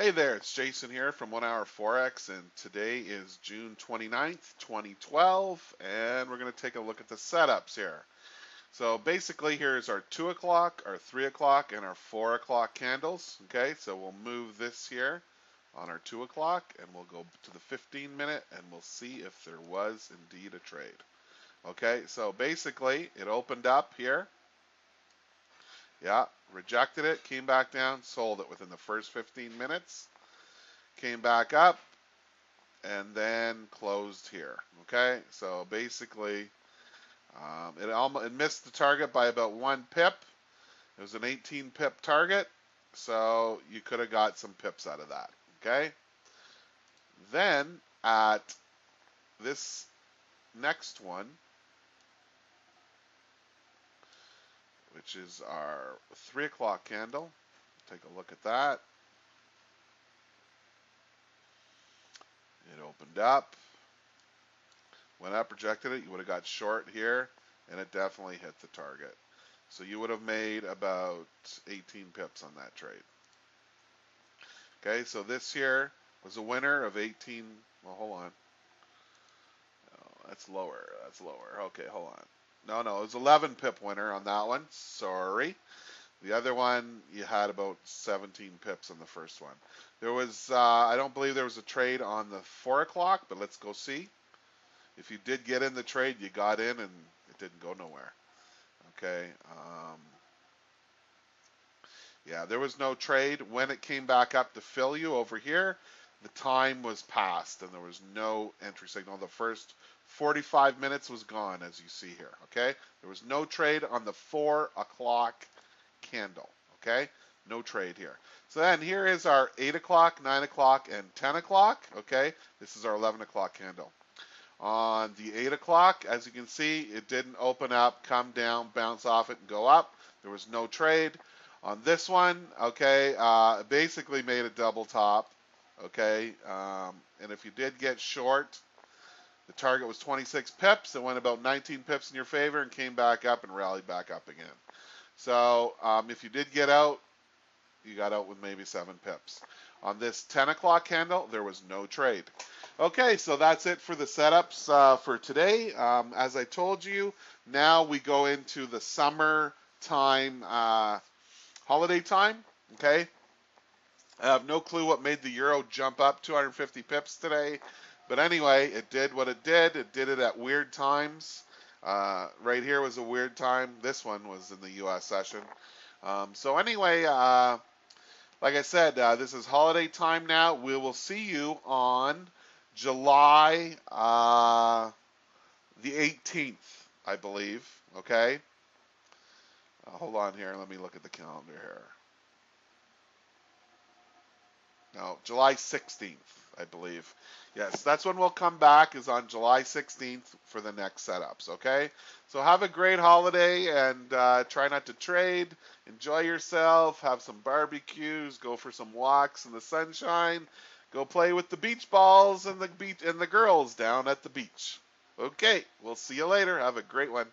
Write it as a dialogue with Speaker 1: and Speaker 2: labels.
Speaker 1: Hey there, it's Jason here from One Hour Forex, and today is June 29th, 2012, and we're going to take a look at the setups here. So basically, here's our 2 o'clock, our 3 o'clock, and our 4 o'clock candles. Okay, so we'll move this here on our 2 o'clock, and we'll go to the 15 minute, and we'll see if there was indeed a trade. Okay, so basically, it opened up here. Yeah, rejected it, came back down, sold it within the first 15 minutes, came back up, and then closed here. Okay, so basically, um, it almost it missed the target by about one pip. It was an 18 pip target, so you could have got some pips out of that. Okay, then at this next one, which is our 3 o'clock candle. Take a look at that. It opened up, When I projected it. You would have got short here, and it definitely hit the target. So you would have made about 18 pips on that trade. Okay, so this here was a winner of 18. Well, hold on. Oh, that's lower. That's lower. Okay, hold on. No, no, it was 11 pip winner on that one. Sorry. The other one, you had about 17 pips on the first one. There was, uh, I don't believe there was a trade on the 4 o'clock, but let's go see. If you did get in the trade, you got in and it didn't go nowhere. Okay. Um, yeah, there was no trade. When it came back up to fill you over here, the time was passed and there was no entry signal. The first 45 minutes was gone, as you see here, okay? There was no trade on the 4 o'clock candle, okay? No trade here. So then here is our 8 o'clock, 9 o'clock, and 10 o'clock, okay? This is our 11 o'clock candle. On the 8 o'clock, as you can see, it didn't open up, come down, bounce off it, and go up. There was no trade. On this one, okay, uh, basically made a double top, okay? Um, and if you did get short, the target was 26 pips. It went about 19 pips in your favor and came back up and rallied back up again. So um, if you did get out, you got out with maybe seven pips. On this 10 o'clock candle, there was no trade. Okay, so that's it for the setups uh, for today. Um, as I told you, now we go into the summer time, uh, holiday time. Okay, I have no clue what made the euro jump up 250 pips today. But anyway, it did what it did. It did it at weird times. Uh, right here was a weird time. This one was in the U.S. session. Um, so anyway, uh, like I said, uh, this is holiday time now. We will see you on July uh, the 18th, I believe. Okay. Uh, hold on here. Let me look at the calendar here. No, July 16th. I believe. Yes, that's when we'll come back is on July 16th for the next setups, okay? So have a great holiday and uh, try not to trade. Enjoy yourself. Have some barbecues. Go for some walks in the sunshine. Go play with the beach balls and the beach and the girls down at the beach. Okay, we'll see you later. Have a great one.